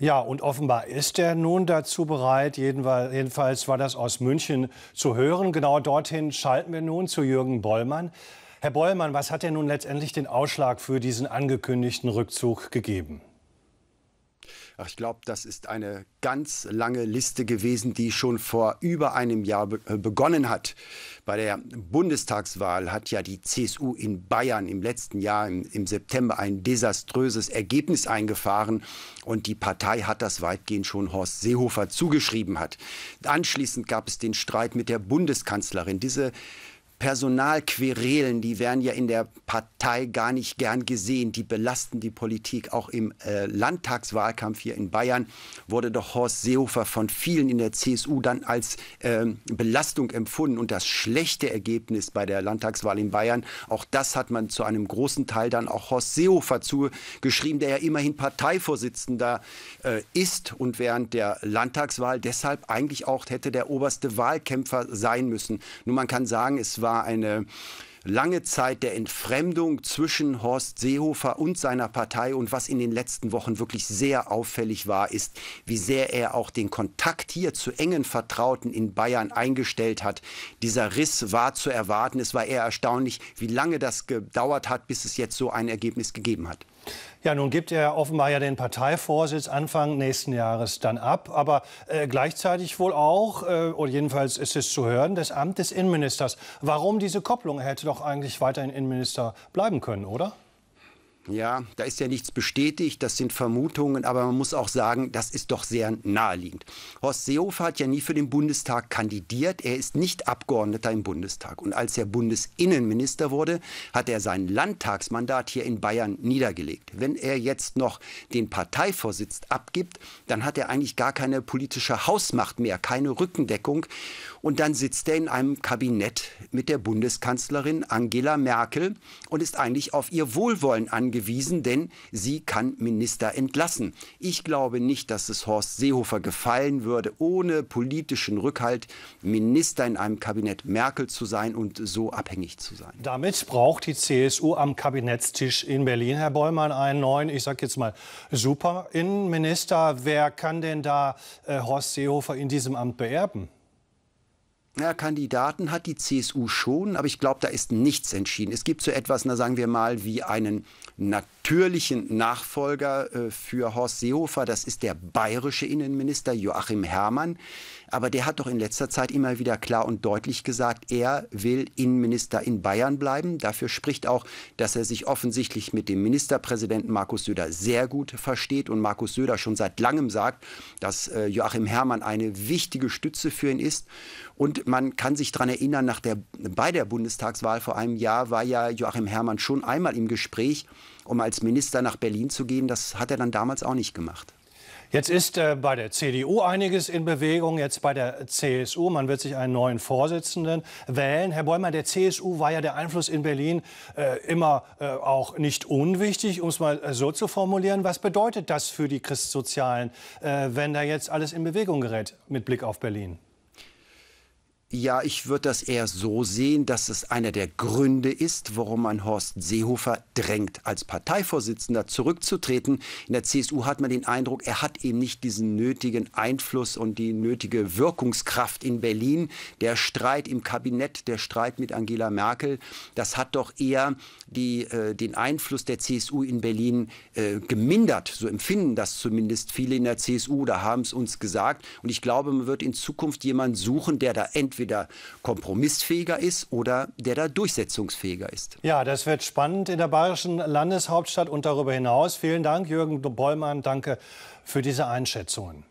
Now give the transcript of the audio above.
Ja, und offenbar ist er nun dazu bereit. Jedenfalls war das aus München zu hören. Genau dorthin schalten wir nun zu Jürgen Bollmann. Herr Bollmann, was hat denn nun letztendlich den Ausschlag für diesen angekündigten Rückzug gegeben? Ach, ich glaube, das ist eine ganz lange Liste gewesen, die schon vor über einem Jahr be äh, begonnen hat. Bei der Bundestagswahl hat ja die CSU in Bayern im letzten Jahr im, im September ein desaströses Ergebnis eingefahren und die Partei hat das weitgehend schon Horst Seehofer zugeschrieben hat. Anschließend gab es den Streit mit der Bundeskanzlerin. Diese Personalquerelen, die werden ja in der Partei gar nicht gern gesehen. Die belasten die Politik. Auch im äh, Landtagswahlkampf hier in Bayern wurde doch Horst Seehofer von vielen in der CSU dann als äh, Belastung empfunden. Und das schlechte Ergebnis bei der Landtagswahl in Bayern, auch das hat man zu einem großen Teil dann auch Horst Seehofer zugeschrieben, der ja immerhin Parteivorsitzender äh, ist und während der Landtagswahl deshalb eigentlich auch hätte der oberste Wahlkämpfer sein müssen. Nun, man kann sagen, es war eine lange Zeit der Entfremdung zwischen Horst Seehofer und seiner Partei. Und was in den letzten Wochen wirklich sehr auffällig war, ist, wie sehr er auch den Kontakt hier zu engen Vertrauten in Bayern eingestellt hat. Dieser Riss war zu erwarten. Es war eher erstaunlich, wie lange das gedauert hat, bis es jetzt so ein Ergebnis gegeben hat. Ja, nun gibt er offenbar ja den Parteivorsitz Anfang nächsten Jahres dann ab, aber äh, gleichzeitig wohl auch, äh, oder jedenfalls ist es zu hören, das Amt des Innenministers. Warum diese Kopplung? Er hätte doch eigentlich weiterhin Innenminister bleiben können, oder? Ja, da ist ja nichts bestätigt, das sind Vermutungen, aber man muss auch sagen, das ist doch sehr naheliegend. Horst Seehofer hat ja nie für den Bundestag kandidiert, er ist nicht Abgeordneter im Bundestag. Und als er Bundesinnenminister wurde, hat er sein Landtagsmandat hier in Bayern niedergelegt. Wenn er jetzt noch den Parteivorsitz abgibt, dann hat er eigentlich gar keine politische Hausmacht mehr, keine Rückendeckung. Und dann sitzt er in einem Kabinett mit der Bundeskanzlerin Angela Merkel und ist eigentlich auf ihr Wohlwollen angewiesen, denn sie kann Minister entlassen. Ich glaube nicht, dass es Horst Seehofer gefallen würde, ohne politischen Rückhalt Minister in einem Kabinett Merkel zu sein und so abhängig zu sein. Damit braucht die CSU am Kabinettstisch in Berlin, Herr Bollmann, einen neuen, ich sage jetzt mal, Superinnenminister. Wer kann denn da äh, Horst Seehofer in diesem Amt beerben? Ja, Kandidaten hat die CSU schon, aber ich glaube, da ist nichts entschieden. Es gibt so etwas, na sagen wir mal, wie einen natürlichen Nachfolger äh, für Horst Seehofer. Das ist der bayerische Innenminister Joachim Herrmann. Aber der hat doch in letzter Zeit immer wieder klar und deutlich gesagt, er will Innenminister in Bayern bleiben. Dafür spricht auch, dass er sich offensichtlich mit dem Ministerpräsidenten Markus Söder sehr gut versteht und Markus Söder schon seit langem sagt, dass äh, Joachim Herrmann eine wichtige Stütze für ihn ist. Und man kann sich daran erinnern, nach der, bei der Bundestagswahl vor einem Jahr war ja Joachim Herrmann schon einmal im Gespräch, um als Minister nach Berlin zu gehen. Das hat er dann damals auch nicht gemacht. Jetzt ist äh, bei der CDU einiges in Bewegung, jetzt bei der CSU. Man wird sich einen neuen Vorsitzenden wählen. Herr Bäumer, der CSU war ja der Einfluss in Berlin äh, immer äh, auch nicht unwichtig, um es mal äh, so zu formulieren. Was bedeutet das für die Christsozialen, äh, wenn da jetzt alles in Bewegung gerät mit Blick auf Berlin? Ja, ich würde das eher so sehen, dass es einer der Gründe ist, warum man Horst Seehofer drängt, als Parteivorsitzender zurückzutreten. In der CSU hat man den Eindruck, er hat eben nicht diesen nötigen Einfluss und die nötige Wirkungskraft in Berlin. Der Streit im Kabinett, der Streit mit Angela Merkel, das hat doch eher die, äh, den Einfluss der CSU in Berlin äh, gemindert. So empfinden das zumindest viele in der CSU, da haben es uns gesagt. Und ich glaube, man wird in Zukunft jemanden suchen, der da entweder entweder kompromissfähiger ist oder der da durchsetzungsfähiger ist. Ja, das wird spannend in der bayerischen Landeshauptstadt und darüber hinaus. Vielen Dank, Jürgen Bollmann. Danke für diese Einschätzungen.